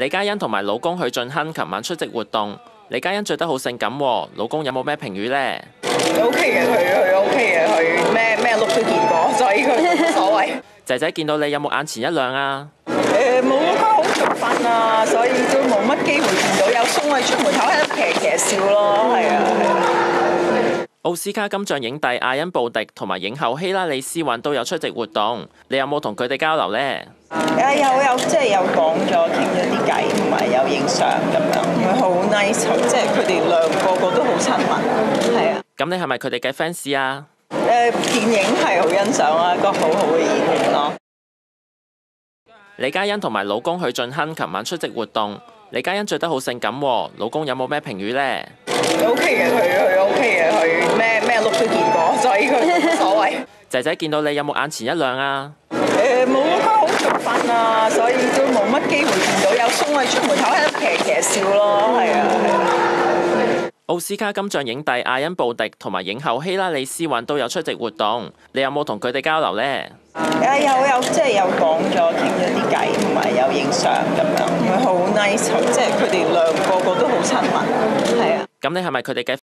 李嘉欣同埋老公许俊亨琴晚出席活动，李嘉欣着得好性感，老公有冇咩评语呢 o K 嘅佢，佢 O K 嘅佢，咩咩碌都见过，所以佢所谓仔仔见到你有冇眼前一亮啊？诶，冇啊，好勤奋啊，所以都冇乜机会见到有松佢出门口喺度骑骑笑咯，系啊。奥斯卡金像影帝阿恩布迪同埋影后希拉里斯韵都有出席活动，你有冇同佢哋交流呢？诶，有有，即系有讲咗添咗啲。即系佢哋两个个都好亲密，系啊。咁你系咪佢哋嘅 fans 啊？诶，电影系好欣赏啊，一个好好嘅演员咯。李嘉欣同埋老公许俊亨琴晚出席活动，李嘉欣着得好性感，老公有冇咩评语呢 o K 嘅佢，佢 O K 嘅佢，咩咩 look 都见过，所以佢 所谓。仔仔见到你有冇眼前一亮啊？诶冇，佢好早瞓啊，所以都冇乜机会见到有松佢出门口喺度骑骑笑咯，系啊。奥斯卡金像影帝阿恩布迪同埋影后希拉里斯韵都有出席活动，你有冇同佢哋交流呢？啊有有即系有讲咗倾咗啲计，同埋有影相咁样，佢好 nice，即系佢哋两个个都好亲密，系啊。咁你系咪佢哋嘅？